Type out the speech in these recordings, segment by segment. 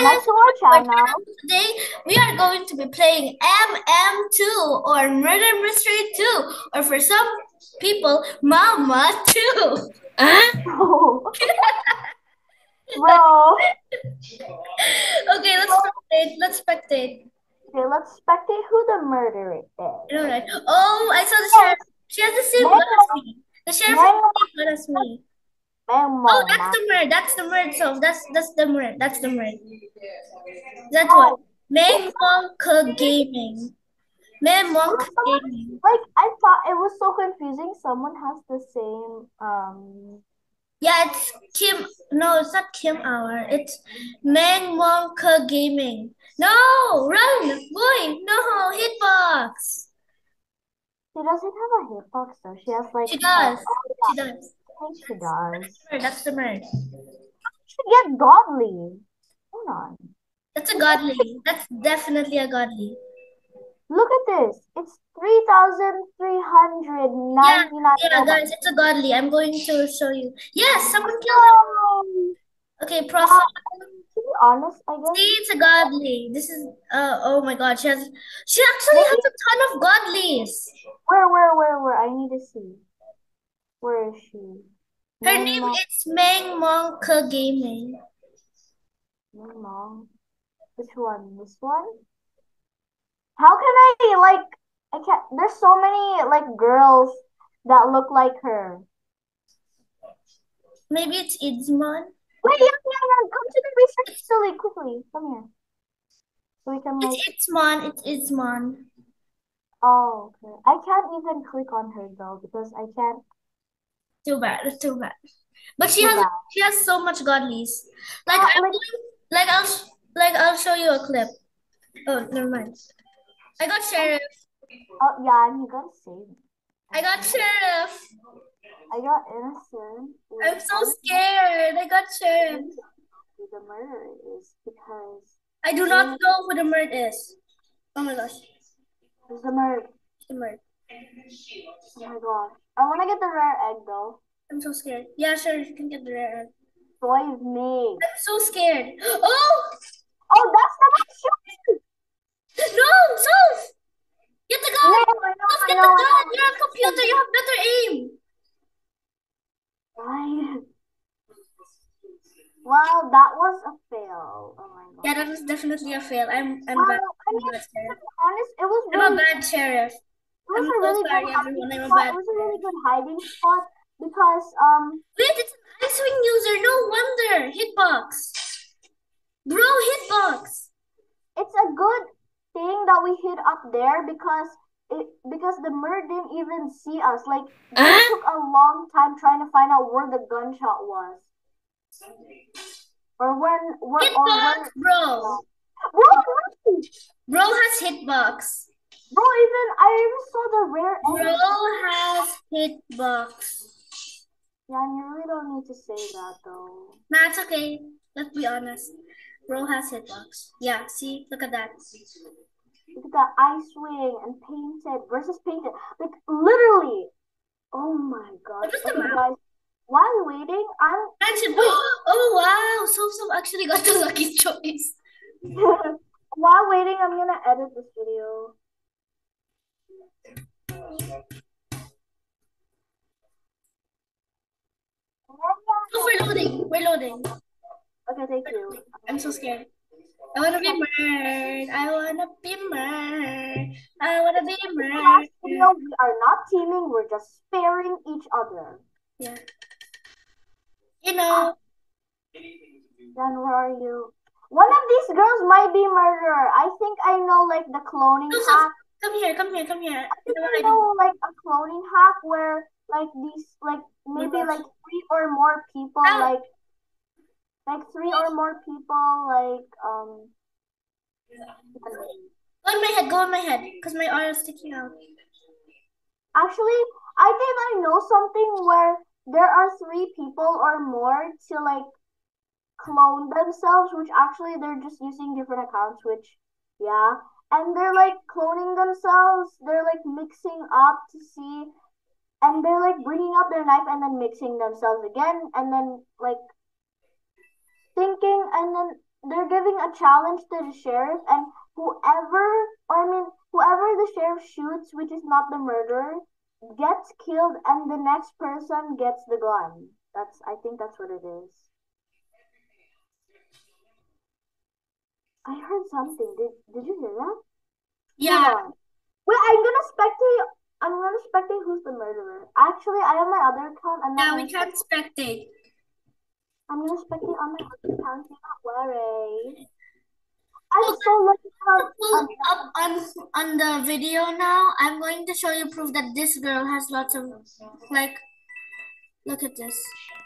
To our channel. Today we are going to be playing MM2 or Murder Mystery 2 or for some people Mama 2. Bro. Bro. Okay, let's spectate. Let's spectate. Okay, let's spectate who the murderer is. All right. Oh, I saw the sheriff. She has the same blood as me. The sheriff has the same blood as me. Oh, that's the murder. That's the murder. So that's that's the murder. That's the murder. That's what. Main Monk Gaming. Main Monk Gaming. Like I thought it was so confusing. Someone has the same um Yeah, it's Kim. No, it's not Kim Hour. It's Mang Monka Gaming. No, run, boy. No, hitbox. she doesn't have a hitbox though. She has like She does. Oh, She does. I think she does. That's the murder. She get godly. Hold on. That's a godly. That's definitely a godly. Look at this. It's 3,399. Yeah, yeah, guys, it's a godly. I'm going to show you. Yes, someone killed him. Okay, profile. To be honest, I guess See, it's a godly. This is uh oh my god, she has she actually has a ton of godlies. where, where, where, where? I need to see. Where is she? Her name Mong- is Meng Monka Gaming. Meng Mong. Which one? This one? How can I like? I can't. There's so many like girls that look like her. Maybe it's Idzman. Wait, yeah, yeah, yeah. Come to the research facility quickly. Come here. So we can like. It's Itzman. It's Itzman. Oh, okay. I can't even click on her though because I can't. Too bad. It's too bad. But she Too has bad. she has so much godlies. Like Uh, I'm like- like I'll like I'll show you a clip. Oh, never mind. I got sheriff. Oh yeah, and you gotta save. I got sheriff. I got innocent. I'm so scared. I got sheriff. who the murderer is because I do not know who the murder is. Oh my gosh, who's the murderer? the murder. Oh my gosh. I wanna get the rare egg though. I'm so scared. Yeah, sure, you can get the rare. egg. Save me. I'm so scared. Oh Oh, that's the shooting! no, Soph! Get the gun! know, I know, get know, the gun! You're a computer. You have better aim. Right. Wow, that was a fail. Oh my god. Yeah, that was definitely a fail. I'm I'm Wow, bad. I I'm mean, a bad sheriff. honest, it was I'm a really, bad sheriff. it was I'm a so really sorry, good hiding everyone. I'm a spot. bad It was a really good hiding spot because um Wait, it's an Icewing user. No wonder. Hitbox. Bro, hitbox. it's a good thing that we hid up there because it because the murder didn't even see us. Like it Huh? took a long time trying to find out where the gunshot was. Or when where or Hitbox, where bro. Bro. Bro has hitbox. Bro, even I even saw the rare Bro has hitbox. Yeah, and you really don't need to say that though. Nah, it's okay. Let's be honest. Bro has hitbox. Yeah, see? Look at that. Look at that Icewing and painted versus painted. Like literally. Oh my god. What is the Okay, guys. While waiting, I'm Action. Oh, wow. So, so actually got the lucky choice. while waiting, I'm gonna edit this video. Oh, we're loading. We're loading. Okay, thank you. I'm so scared. I wanna be murdered. I wanna be murdered. I wanna be last video, we are not teaming, we're just sparing each other. Yeah. You know. Ah. Then where are you? One of these girls might be murderer. I think I know like the cloning hack. come here, come here, come here. I think You I I know like a cloning hack where like these like maybe like three or more people Ow. like like three or more people like um Go in my head, go in my head. Because my arm is sticking out. actually I think I know something where there are three people or more to like clone themselves, which actually they're just using different accounts, which yeah. And they're like cloning themselves, they're like mixing up to see and they're like bringing up their knife and then mixing themselves again and then like thinking and then they're giving a challenge to the sheriff, and whoever, I mean, whoever the sheriff shoots, which is not the murderer, gets killed, and the next person gets the gun. That's, I think that's what it is. I heard something. Did Did you hear that? Yeah. Wait, I'm gonna spectate. I'm gonna spectate who's the murderer. Actually, I have my other account. I'm Yeah, we can't spectate. I'm gonna spend it on my. Do not worry. I'm so lucky how. Up on on the video now. I'm going to show you proof that this girl has lots of like. Look at this.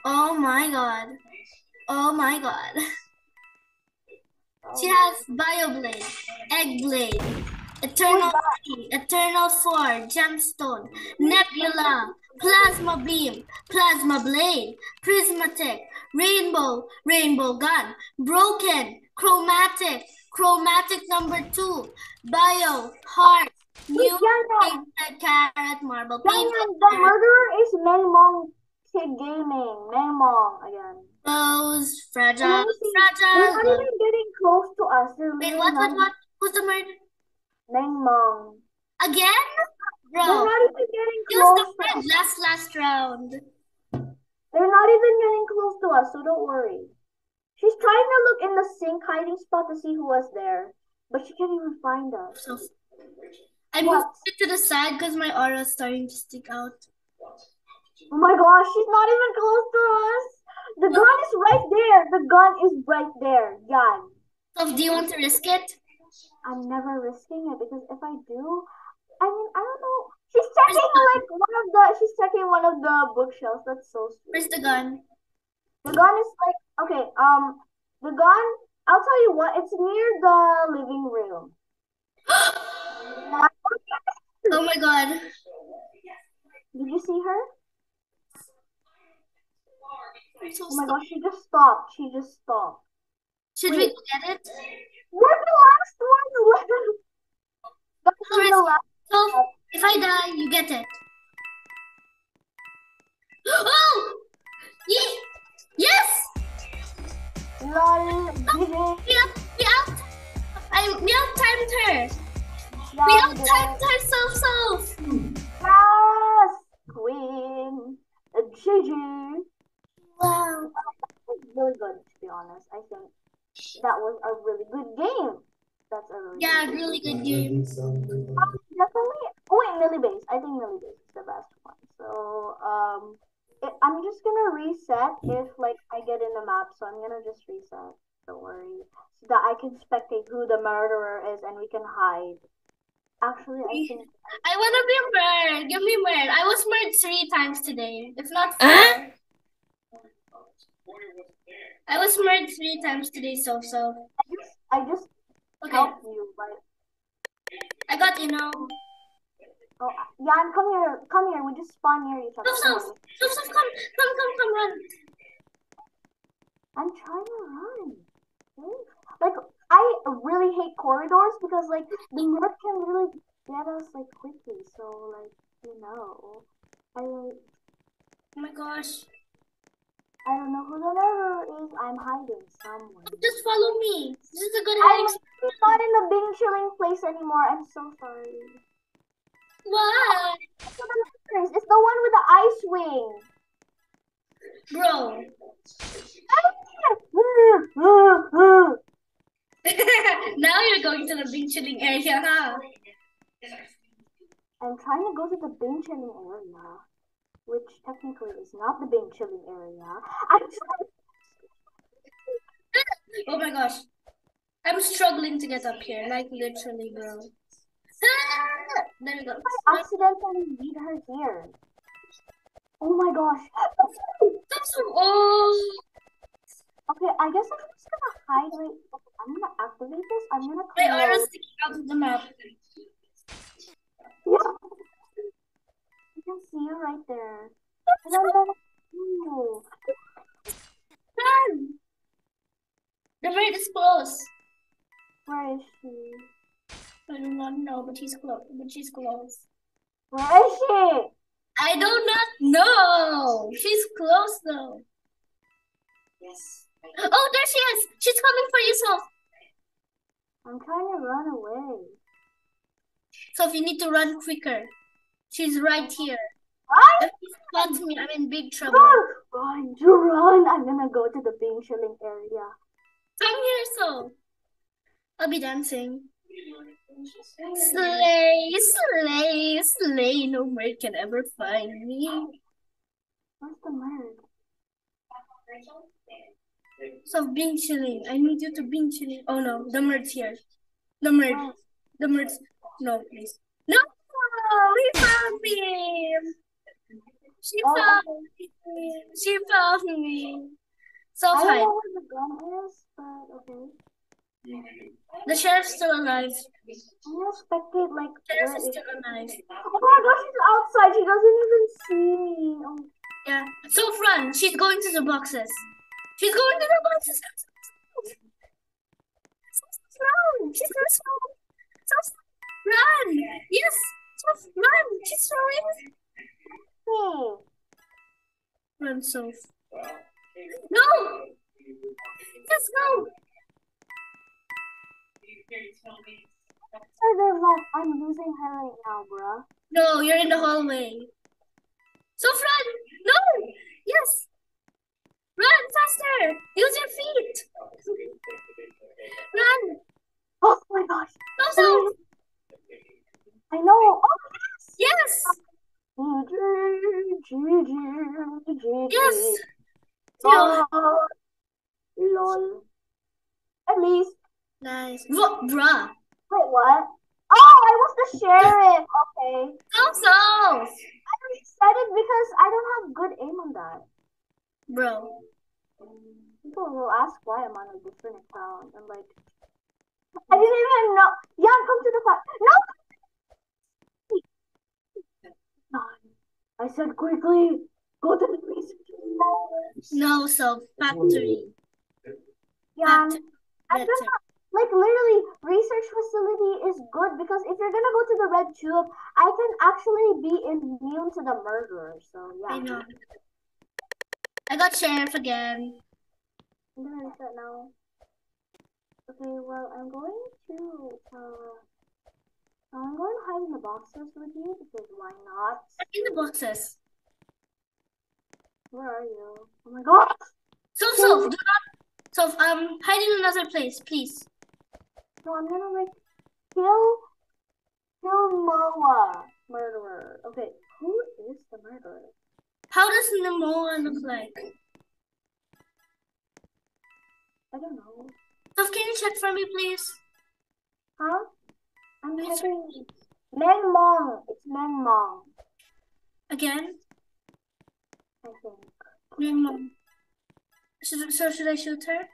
Oh my god. Oh my god. She has bio blade, egg Eggblade, Eternal Key, Eternal Sword, Gemstone, Nebula, Plasma Beam, Plasma Blade, Prismatic, Rainbow, Rainbow Gun, Broken, Chromatic, Chromatic number two, Bio, Heart, New, Wait, Yan Yan. Red Carrot, Marble, Yan, the murderer is Meng Mong Gaming. Meng Mong again. Rose, Fragile, me. They're not Fragile. even getting close to us. They're Wait, what, what, what? Who's the murderer? Meng Mong. Again? They're not even getting Use the close. friend last last round. They're not even getting close to us, so don't worry. She's trying to look in the sink hiding spot to see who was there, but she can't even find us. So I What? moved it to the side because my aura is starting to stick out. Oh my gosh, she's not even close to us. The gun is right there. The gun is right there. Yan. So do you want to risk it? I'm never risking it because if I do, I mean, I don't know. She's checking like one of the. She's checking one of the bookshelves. That's so Where's the gun? The gun is like okay. Um, the gun. I'll tell you what. It's near the living room. Oh my god. Did you see her? So Oh my gosh, she just stopped. She just stopped. Should we go get it? We're the last one left. That's Sorry. the last. So if I die, you get it. Oh! Ye- yes! Lol. GG. We out we out I we out timed her. We out we did timed self self. Yes, queen. GG. Wow. really good to be honest. I think that was a really good game. That's a really Yeah, good really good game. game. Um, definitely. Oh wait, Millie Base. I think Millie Base is the best one. So um, it, I'm just gonna reset if like I get in the map. So I'm gonna just reset. Don't worry, so that I can spectate who the murderer is and we can hide. Actually, I think I wanna be murdered. Give me murdered. I was murdered three times today. If not four. I was murdered three times today, so so. I just I just Okay, helped you, but I got you know. oh Jan, come here, come here. We just spawn near each other. Stop, Come stop, stop, stop, come, come, come, come, run. I'm trying to run. Like I really hate corridors because like the nerf can really get us like quickly. So like you know, I Oh my gosh. I don't know who the murderer is. I'm hiding somewhere. Just follow me. This is a good I'm not in the Bing chilling place anymore. I'm so sorry. Why? It's the murderers. It's the one with the Icewing. Bro. now you're going to the big chilling area, huh? I'm trying to go to the Bing chilling area, which technically is not the Bing chilling area. Oh my gosh. I'm struggling to get up here, like literally, bro. There we go. I accidentally lead her here. Oh my gosh. Oh, Okay, I guess I'm just gonna hide. Okay, I'm gonna activate this. I'm gonna close. aura's sticking out of the map. Can see you right there. And I'm gonna Ooh. Run! The bird is close. Where is she? I do not know, but he's close. But she's close. Where is she? I do not know. She's close though. Yes. Oh, there she is. She's coming for you, Soph. I'm trying to run away. Soph, you need to run quicker. She's right here. Run! If she spots me, I'm in big trouble. Run! Run! Run! I'm gonna go to the being chilling area. Come here, Soph. I'll be dancing. Slay, slay, slay. No bird can ever find me. Where's the merg? So being chilling. I need you to being chilling. Oh no, the bird's here. The. Oh, The bird's. No, please. No! He found me! She Oh, found me! She found me! So I don't hide. know where the gun is, but okay. The sheriff's still alive. Gonna spectate like Sheriff where is still alive. Oh my gosh, she's outside. She doesn't even see me. Oh, Yeah. So run. She's going to the boxes. She's going to the boxes. Run. She's slow. So run. Yes. So run. She's throwing. hey. Run, Soph. No. Let's go. I'm losing her right now, bro. No, you're in the hallway. So run. No. Yes. Run faster. Use your feet. Run. Oh my gosh. No, Soph. I know. Oh Yes. yes. Yes. Yeah. Oh, lol. At least. Nice. What, bruh? Wait, what? Oh, I was the sheriff. Okay. So so. I reset it because I don't have good aim on that. Bro. People will ask why I'm on a different account. I'm like, I didn't even know. Jan, come to the front. No! I said quickly, go to the research. No, so factory. Jan, Factory. I'm like, literally, research facility is good because if you're gonna go to the red tube, I can actually be immune to the murderer. So, yeah. I know. I got sheriff again. I'm gonna reset now. Okay, well, I'm going to, uh, I'm going to hide in the boxes with you because why not? In the boxes. Where are you? Oh my god! So so do not so um hide in another place, please. No, I'm gonna like kill, kill Moa, murderer. Okay, who is the murderer? How does Nemoa look like? I don't know. So can you check for me, please? Huh? I'm checking. Men Mong. It's Men mom. Again? I think. Nemoa. Should, so should I shoot her?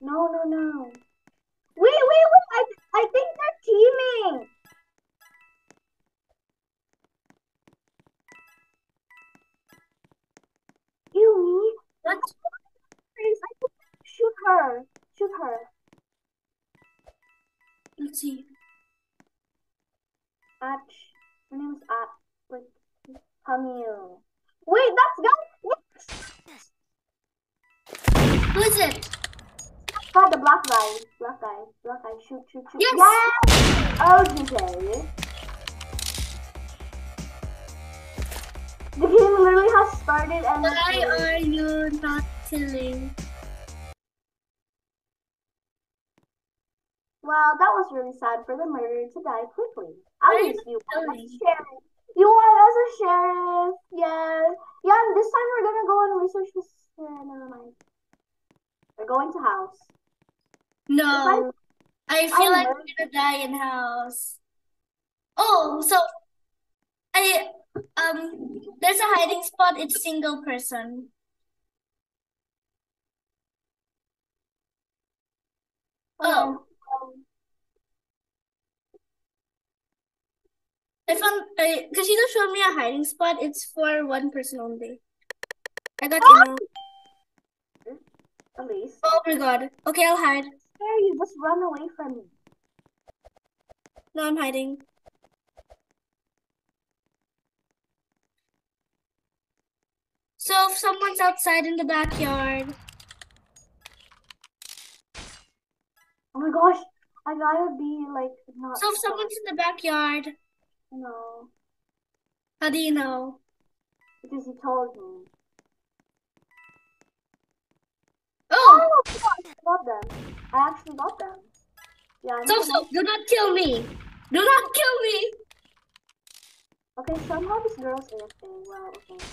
No, no, no. Wait, wait, wait! I, I think they're teaming. You me? What? Please, I think shoot her. Shoot her. Let's see. Camille. Wait, that's guy. Yes. Who is it? Guy, the black guy. Black guy. Black guy. Shoot, shoot, shoot. Yes. Yes. Okay. The game literally has started and Why are you not killing? Well, that was really sad for the murderer to die quickly. Why least you won as a killing? sheriff. You won as a sheriff. Yes. Yeah, and this time we're gonna go and research this. Uh, never mind. We're going to house. No. I feel I like I'm gonna die in house. Oh, so I um there's a hiding spot, it's single person. Oh. I found I eh, Casino showed me a hiding spot. It's for one person only. I got Oh! least. Oh my god. Okay, I'll hide. There, you just run away from me. No, I'm hiding. So if someone's outside in the backyard. Oh my gosh, I gotta be like not. So if someone's in the backyard, No, how do you know? because he told me. Oh, Oh, I got them. I actually got them. Yeah. I'm so so do not kill me. Do not kill me. Okay, somehow this girl's AFK. Well, okay.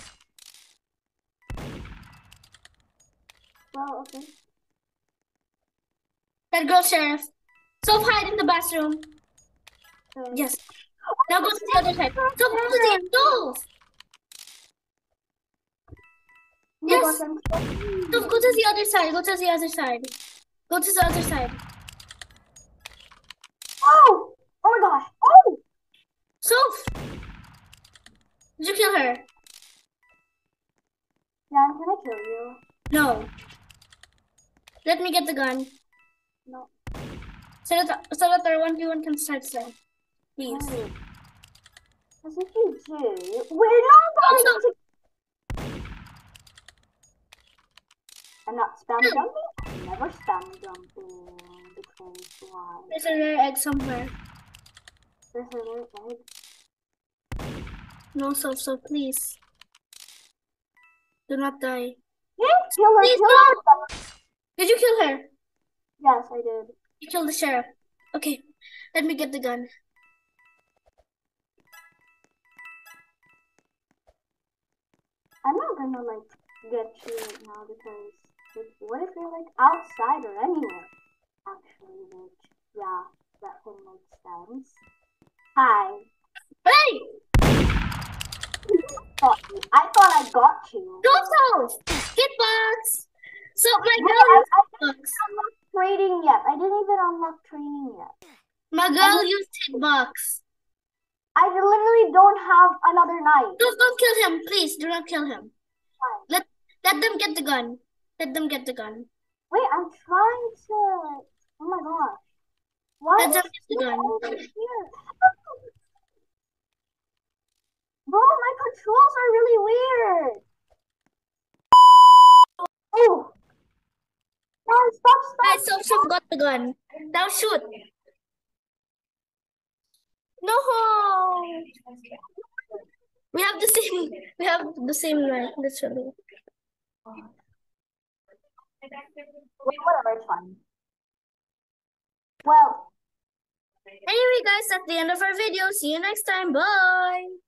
Well, okay. That girl sheriff. So hide in the bathroom. okay. Yes. Now go to the other side. So go to the my Yes. so- go to the other side. Go to the other side. Go to the other side. Oh! Oh my gosh! Oh! Soph. Did you kill her? Yeah, I'm gonna kill you? No. Let me get the gun. No. So that, so that our 1v1 can start then. Please. As if you do. We're not going to. I'm not spam jumping. I'm never spam jumping. Because why? There's a rare egg somewhere. There's a little egg. No, Soph, so please. Do not die. Yeah, kill her, Please kill her. Did you kill her? Yes, I did. You killed the sheriff. Okay, let me get the gun. I'm not gonna like get you right now because like, what if you're like outside or anywhere? Actually, which yeah, that thing makes sense. Hi. Hey! You- I thought I got you. Go, Soph! Hitbox! So, my girl I, used I didn't hitbox. unlock trading yet. I didn't even unlock training yet. My girl used hitbox. I literally don't have another knife. Don't, don't kill him, please. Do not kill him. Fine. Let let them get the gun. Let them get the gun. Wait, I'm trying to. Oh my gosh. Why Let them get the gun. Bro, my controls are really weird. Oh. No, stop, Guys, stop. Soph got the gun. Now shoot. No! We have the same. We have the same knife, literally. Whatever, it's fine. Well, Anyway, guys, that's the end of our video. See you next time. Bye.